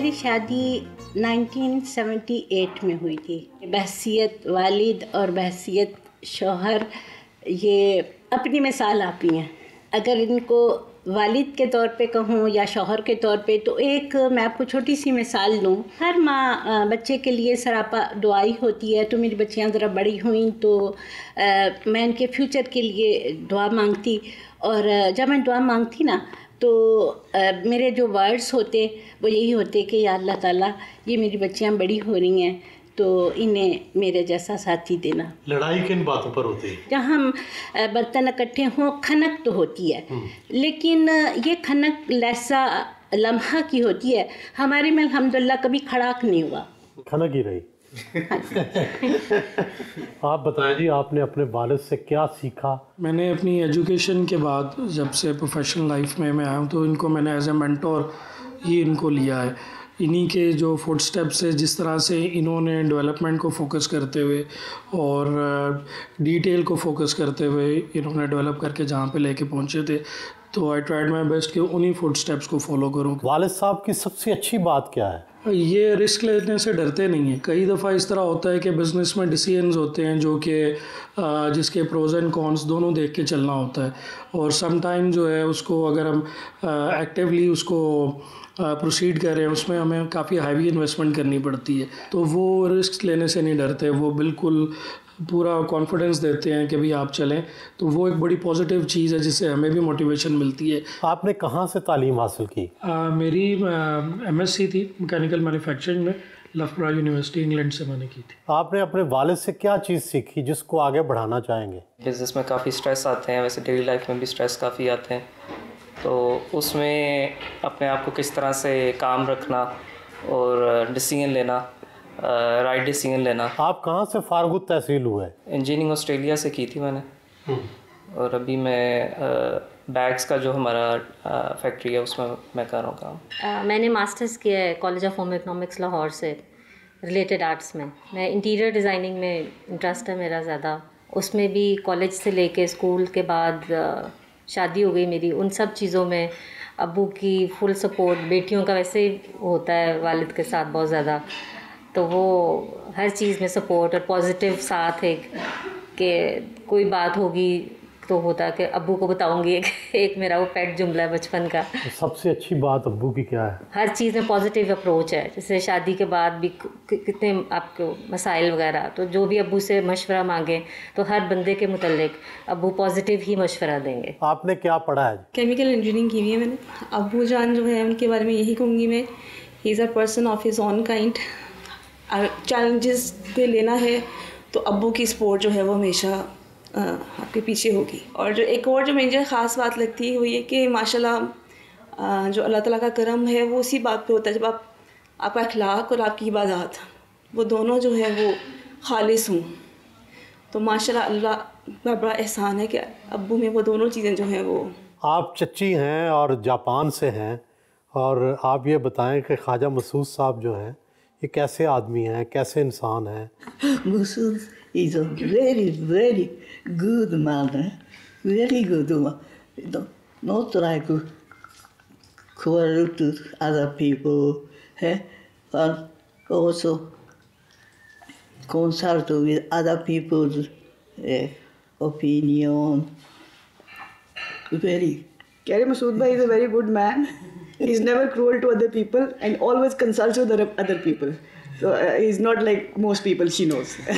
मेरी शादी 1978 में हुई थी। बहसीत वालिद और बहसीत शोहर ये अपनी मिसाल आपी हैं अगर इनको वालिद के तौर पे कहूँ या शोहर के तौर पे तो एक मैं आपको छोटी सी मिसाल दूँ। हर माँ बच्चे के लिए सरापा दुआई होती है तो मेरी बच्चियाँ ज़रा बड़ी हुई तो आ, मैं इनके फ्यूचर के लिए दुआ मांगती। और जब मैं दुआ मांगती ना तो आ, मेरे जो वर्ड्स होते वो यही होते कि या अल्लाह ताला ये मेरी बच्चियाँ बड़ी हो रही हैं तो इन्हें मेरे जैसा साथी देना। लड़ाई किन बातों पर होती? है जहाँ हम बर्तन इकट्ठे हों खनक तो होती है। लेकिन ये खनक लैसा लम्हा की होती है। हमारे में अल्हम्दुलिल्लाह कभी खड़ाक नहीं हुआ। खनक ही रही। आप बताएँ जी आपने अपने वालिद से क्या सीखा? मैंने अपनी एजुकेशन के बाद, जब से प्रोफेशनल लाइफ में मैं आया हूँ तो इनको मैंने एज ए मेंटोर ही इनको लिया है। इन्हीं के जो फुट स्टेप्स है, जिस तरह से इन्होंने डेवलपमेंट को फोकस करते हुए और डिटेल को फोकस करते हुए इन्होंने डेवलप करके जहाँ पे लेके पहुँचे थे तो आई ट्राइड माई बेस्ट कि उन्हीं फुट स्टेप्स को फॉलो करूँ। वालिद साहब की सबसे अच्छी बात क्या है? ये रिस्क लेने से डरते नहीं हैं। कई दफ़ा इस तरह होता है कि बिज़नेस में डिसीजंस होते हैं जो कि जिसके प्रोज एंड कॉन्स दोनों देख के चलना होता है। और सम टाइम जो है उसको अगर हम एक्टिवली उसको प्रोसीड कर रहे हैं उसमें हमें काफ़ी हैवी इन्वेस्टमेंट करनी पड़ती है। तो वो रिस्क लेने से नहीं डरते वो बिल्कुल पूरा कॉन्फिडेंस देते हैं कि भाई आप चलें तो वो एक बड़ी पॉजिटिव चीज़ है जिससे हमें भी मोटिवेशन मिलती है। आपने कहाँ से तालीम हासिल की? आ, मेरी एम एस सी थी मैकेनिकल मैन्युफैक्चरिंग में लफबरा यूनिवर्सिटी इंग्लैंड से मैंने की थी। आपने अपने वालिद से क्या चीज़ सीखी जिसको आगे बढ़ाना चाहेंगे? बिज़नेस में काफ़ी स्ट्रेस आते हैं वैसे डेली लाइफ में भी स्ट्रेस काफ़ी आते हैं। तो उसमें अपने आप को किस तरह से काम रखना और डिसीज़न लेना राइट डिसीज़न लेना। आप कहाँ से फारगुत तहसील हुए? इंजीनियरिंग ऑस्ट्रेलिया से की थी मैंने। और अभी मैं बैग्स का जो हमारा फैक्ट्री है उसमें मैं कर रहा हूँ काम। मैंने मास्टर्स किया है College of Home Economics Lahore से रिलेटेड आर्ट्स में। मैं इंटीरियर डिज़ाइनिंग में इंटरेस्ट है मेरा ज़्यादा। उसमें भी कॉलेज से लेके स्कूल के बाद शादी हो गई मेरी। उन सब चीज़ों में अबू की फुल सपोर्ट बेटियों का वैसे होता है वालिद के साथ बहुत ज़्यादा। तो वो हर चीज़ में सपोर्ट और पॉजिटिव साथ एक कि कोई बात होगी तो होता कि अब्बू को बताऊँगी एक, एक मेरा वो पेट जुमला है बचपन का। तो सबसे अच्छी बात अब्बू की क्या है? हर चीज़ में पॉजिटिव अप्रोच है। जैसे शादी के बाद भी कितने आपको मसाइल वगैरह तो जो भी अब्बू से मशवरा मांगे तो हर बंदे के मुतलक अब्बू पॉजिटिव ही मशवरा देंगे। आपने क्या पढ़ा है? केमिकल इंजीनियरिंग की हुई है मैंने। अबू जान जो है उनके बारे में यही कहूँगी मैं। He is a person of his own kind challenges पे लेना है तो अबू की सपोर्ट जो है वो हमेशा आपके पीछे होगी। और जो एक और जो मुझे ख़ास बात लगती है वो ये कि माशाल्लाह जो अल्लाह ताला का करम है, वो उसी बात पे होता है, जब आप, आपका अखलाक और आपकी इबादत, वो दोनों जो है वो खालिश हों। तो माशाल्लाह, अल्लाह का बड़ा एहसान है कि अब्बू में वो दोनों चीज़ें जो हैं वो आप चच्ची हैं और जापान से हैं, और आप ये बताएँ कि ख्वाजा मसूद साहब जो हैं ये कैसे आदमी हैं, कैसे इंसान हैं? Masood is a very very good man है very good man not like opinion very Kerry Masood is a very good man. He's never cruel to other people and always consults with other people. So uh, he's not like most people she knows.